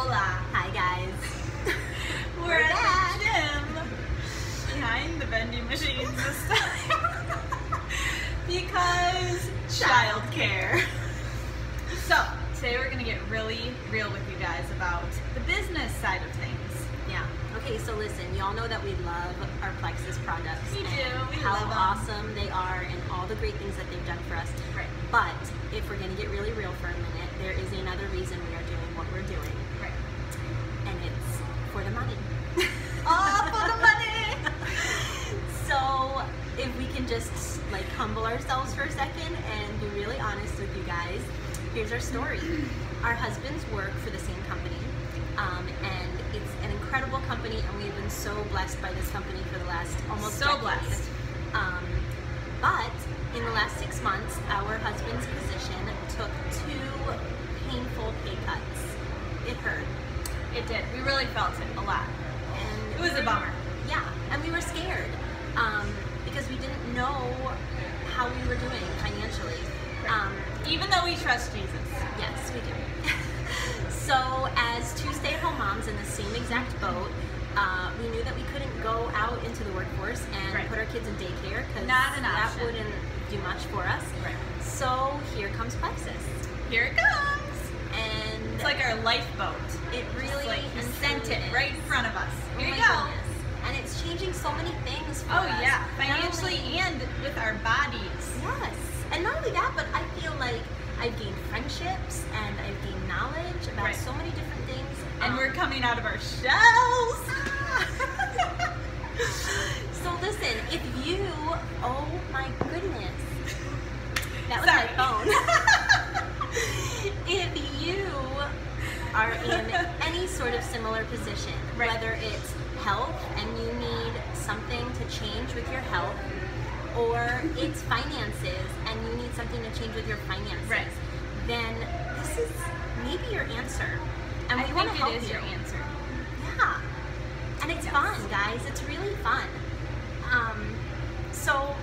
Hola. Hi guys. We're, We're at back. the gym behind the vending machines this time because childcare. So today we're gonna get really real with you guys about the business side of things. Yeah. Okay, so listen, y'all know that we love our Plexus products. We do, we how awesome they are and all the great things that they've done for us. Right. But if we're gonna get really real for a minute, there is another reason we are doing what we're doing, Right. and it's for the money. All for the money. So if we can just like humble ourselves for a second and be really honest with you guys, here's our story. Our husbands work for the same company, um, and it's an incredible company, and we've been so blessed by this company for the last almost So decade. blessed. Um, but in the last six months, our husband's position took two painful pay cuts. It hurt. It did. We really felt it a lot. And It was a bummer. yeah, and we were scared um, because we didn't know how we were doing financially. Um, Even though we trust Jesus. yes, we do. so, as two stay-at-home moms in the same exact boat, uh, we knew that we couldn't go out into the workforce and Right. put our kids in daycare because that option. wouldn't do much for us. Right. So here comes Plexus, Here it comes. and It's like our lifeboat. it really like sent it right in front of us. Oh Here my you go. goodness. And it's changing so many things for Oh us. yeah, financially only- and with our bodies. Yes. And not only that, but I feel like I've gained friendships and I've gained knowledge about Right. so many different things. And Um, we're coming out of our shells. so listen, if you, oh my goodness, that was Sorry. my phone. if you are in any sort of similar position, Right. whether it's health and you need something to change with your health, or it's finances and you need something to change with your finances, Right. then this is maybe your answer. And we want to help you. your answer. Yeah. And it's Yes. fun, guys. It's really fun. Um, so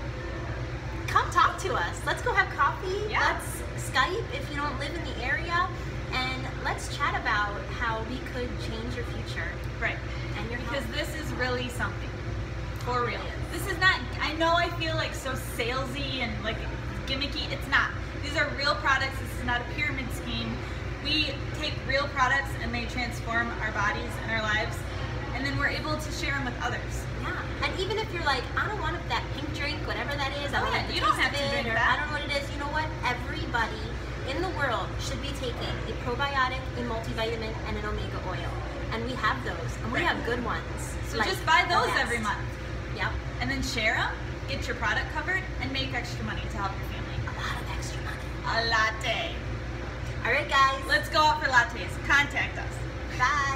come talk to us. Let's go have coffee. Yeah. Let's Skype if you don't live in the area. And let's chat about how we could change your future Right. and your Because this is really something. For real. Is. This is not, I know I feel like so salesy and like gimmicky. It's not. These are real products. This is not a pyramid scheme. We take real products and they transform our bodies and our lives. And we're able to share them with others. Yeah. And even if you're like, I don't want that pink drink, whatever that is, I Oh, don't yeah, like you don't have to it, drink or that. I don't know what it is. You know what? Everybody in the world should be taking a probiotic, a multivitamin, and an omega oil. And we have those, and we Right. have good ones. So like just buy those every month. Yep. And then share them, get your product covered, and make extra money to help your family. A lot of extra money. A latte. All right, guys. Let's go out for lattes. Contact us. Bye.